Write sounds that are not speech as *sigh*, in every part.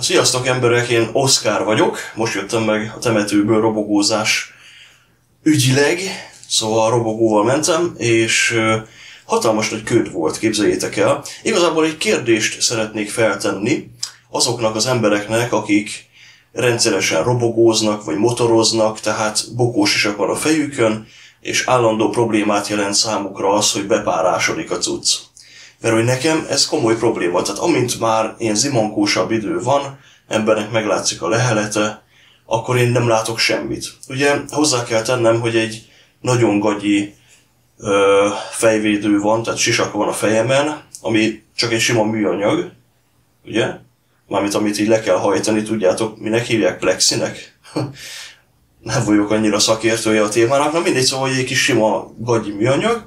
Sziasztok emberek, én Oszkár vagyok, most jöttem meg a temetőből robogózás ügyileg, szóval robogóval mentem, és hatalmas nagy köd volt, képzeljétek el. Igazából egy kérdést szeretnék feltenni azoknak az embereknek, akik rendszeresen robogóznak, vagy motoroznak, tehát bokós is akar a fejükön, és állandó problémát jelent számukra az, hogy bepárásodik a cucc. Mert hogy nekem ez komoly probléma, tehát amint már ilyen zimankósabb idő van, embernek meglátszik a lehelete, akkor én nem látok semmit. Ugye hozzá kell tennem, hogy egy nagyon gagyi ö, fejvédő van, tehát sisak van a fejemen, ami csak egy sima műanyag, ugye? Mármint amit így le kell hajtani, tudjátok, minek hívják plexinek? *laughs* nem vagyok annyira szakértője a témának, na mindegy, szóval egy kis sima gagyi műanyag,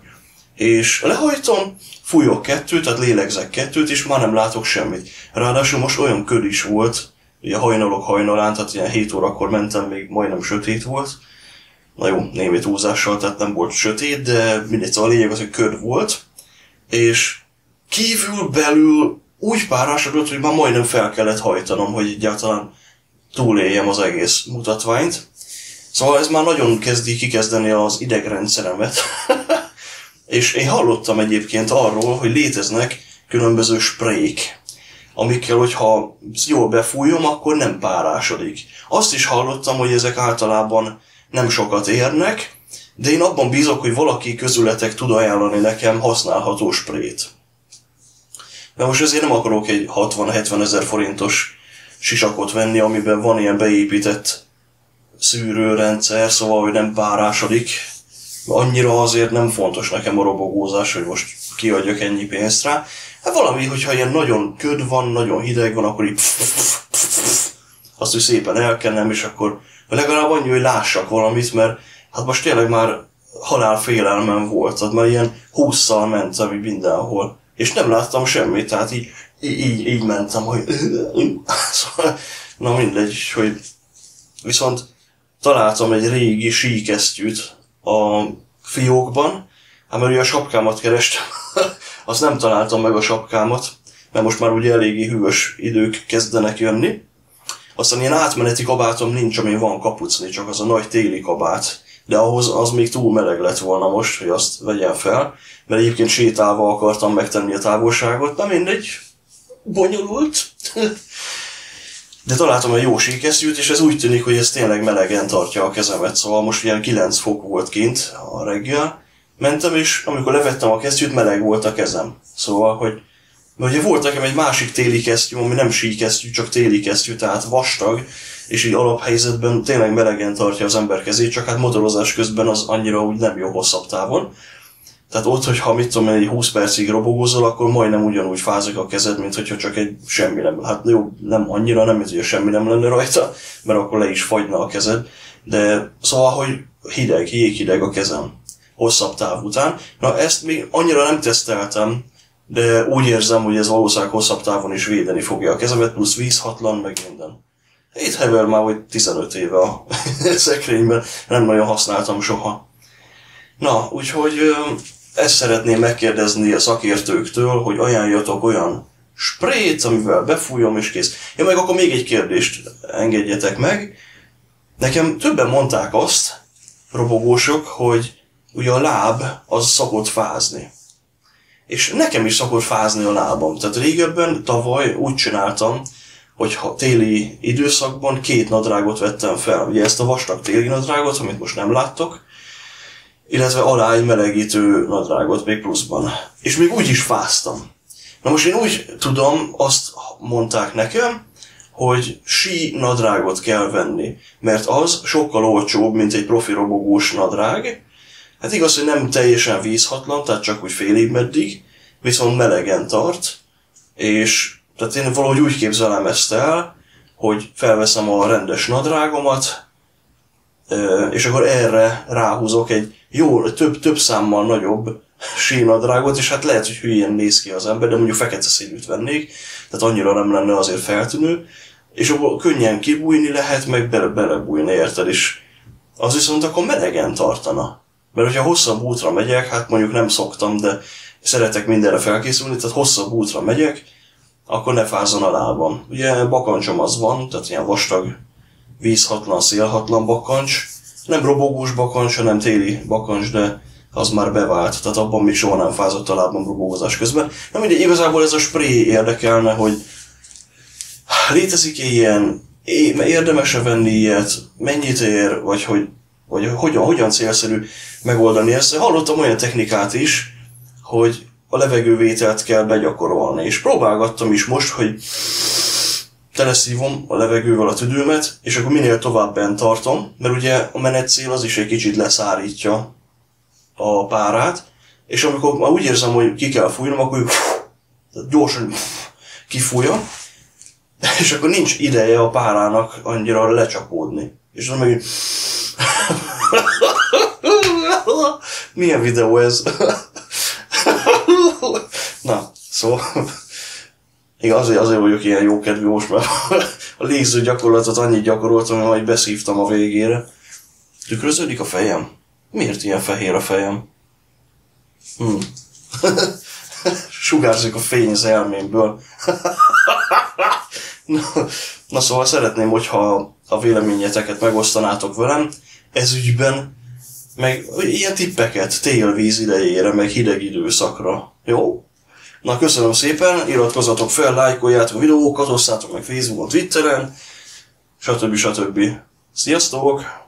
és lehajtom, fújok kettőt, tehát lélegzek kettőt, és már nem látok semmit. Ráadásul most olyan köd is volt, ugye hajnalok hajnalán, tehát ilyen 7 órakor mentem, még majdnem sötét volt. Na jó, némi túlzással, tehát nem volt sötét, de mindegy, szóval a lényeg az, hogy köd volt. És kívül, belül úgy párásodott, hogy már majdnem fel kellett hajtanom, hogy egyáltalán túléljem az egész mutatványt. Szóval ez már nagyon kezdi kikezdeni az idegrendszeremet. *laughs* És én hallottam egyébként arról, hogy léteznek különböző sprayk, amikkel, hogyha jól befújom, akkor nem párásodik. Azt is hallottam, hogy ezek általában nem sokat érnek, de én abban bízok, hogy valaki közületek tud ajánlani nekem használható sprayt. De most ezért nem akarok egy 60-70 ezer forintos sisakot venni, amiben van ilyen beépített szűrőrendszer, szóval, hogy nem párásodik, annyira azért nem fontos nekem a robogózás, hogy most kiadjak ennyi pénzt rá. Hát valami, hogyha ilyen nagyon köd van, nagyon hideg van, akkor így azt hogy szépen elkennem, és akkor legalább annyi, hogy lássak valamit, mert hát most tényleg már halálfélelmem volt, tehát már ilyen húszszal mentem így mindenhol, és nem láttam semmit, tehát így, így, így mentem, hogy *laughs* szóval, na mindegy, hogy viszont találtam egy régi síkesztyűt, a fiókban, hát mert ugye a sapkámat kerestem, *laughs* azt nem találtam meg a sapkámat, mert most már ugye eléggé hűvös idők kezdenek jönni. Aztán ilyen átmeneti kabátom nincs, ami van kapucni, csak az a nagy téli kabát, de ahhoz az még túl meleg lett volna most, hogy azt vegyen fel, mert egyébként sétálva akartam megtenni a távolságot, na mindegy, bonyolult. *laughs* De találtam egy jó síkesztyűt, és ez úgy tűnik, hogy ez tényleg melegen tartja a kezemet. Szóval most ilyen 9 fok volt kint a reggel. Mentem, és amikor levettem a kesztyűt, meleg volt a kezem. Szóval, hogy mert ugye volt nekem egy másik téli kesztyű, ami nem síkesztyű, csak téli kesztyű, tehát vastag, és így alaphelyzetben tényleg melegen tartja az ember kezét, csak hát motorozás közben az annyira úgy nem jó hosszabb távon. Tehát ott, hogyha mit tudom, egy 20 percig robogózol, akkor majdnem ugyanúgy fázik a kezed, mint hogyha csak egy semmi nem, hát jó, nem annyira, nem, mint hogy semmi nem lenne rajta, mert akkor le is fagyna a kezed. De szóval, hogy hideg, jéghideg a kezem hosszabb táv után. Na ezt még annyira nem teszteltem, de úgy érzem, hogy ez valószínűleg hosszabb távon is védeni fogja a kezemet, plusz vízhatlan, meg minden. Itt hever már vagy 15 éve a *laughs* szekrényben, nem nagyon használtam soha. Na, úgyhogy ezt szeretném megkérdezni a szakértőktől, hogy ajánljatok olyan sprayt, amivel befújom és kész. Ja, meg akkor még egy kérdést engedjetek meg. Nekem többen mondták azt, robogósok, hogy ugye a láb az szokott fázni. És nekem is szokott fázni a lábam. Tehát régebben, tavaly úgy csináltam, hogy ha téli időszakban két nadrágot vettem fel. Ugye ezt a vastag téli nadrágot, amit most nem láttok, illetve alá egy melegítő nadrágot még pluszban. És még úgy is fáztam. Na most én úgy tudom, azt mondták nekem, hogy sí nadrágot kell venni, mert az sokkal olcsóbb, mint egy profi robogós nadrág. Hát igaz, hogy nem teljesen vízhatlan, tehát csak úgy félig meddig, viszont melegen tart, és tehát én valahogy úgy képzelem ezt el, hogy felveszem a rendes nadrágomat, és akkor erre ráhúzok egy jó, több, több számmal nagyobb sínadrágot, és hát lehet, hogy hülyén néz ki az ember, de mondjuk fekete színűt vennék, tehát annyira nem lenne azért feltűnő, és akkor könnyen kibújni lehet, meg bele, belebújni, érted, és az viszont akkor melegen tartana. Mert hogyha hosszabb útra megyek, hát mondjuk nem szoktam, de szeretek mindenre felkészülni, tehát hosszabb útra megyek, akkor ne fázzon a lábam. Ugye bakancsom az van, tehát ilyen vastag, vízhatlan, szélhatlan bakancs. Nem robogós bakancs, hanem téli bakancs, de az már bevált, tehát abban még soha nem fázott a lábam robogózás közben. Na mindegy, igazából ez a spray érdekelne, hogy létezik-e ilyen, érdemes-e venni ilyet, mennyit ér, vagy hogy, vagy hogyan, hogyan célszerű megoldani ezt. Hallottam olyan technikát is, hogy a levegővételt kell begyakorolni, és próbálgattam is most, hogy teleszívom a levegővel a tüdőmet, és akkor minél tovább bent tartom, mert ugye a menetcél az is egy kicsit leszárítja a párát, és amikor már úgy érzem, hogy ki kell fújnom, akkor gyorsan kifújja, és akkor nincs ideje a párának annyira lecsapódni. És az meg *laughs* Milyen videó ez? *laughs* Na, szóval... Igen, azért, azért vagyok ilyen jókedvű most, mert *laughs* a léző gyakorlatot annyit gyakoroltam, hogy majd beszívtam a végére. Tükröződik a fejem? Miért ilyen fehér a fejem? Hm. *laughs* Sugárzik a fény az elmémből. *laughs* na, na szóval szeretném, hogyha a véleményeteket megosztanátok velem ez ügyben, meg ilyen tippeket télvíz idejére, meg hideg időszakra. Jó? Na köszönöm szépen, iratkozzatok fel, lájkoljátok a videókat, osszátok meg Facebookon, Twitteren, stb. stb. Sziasztok!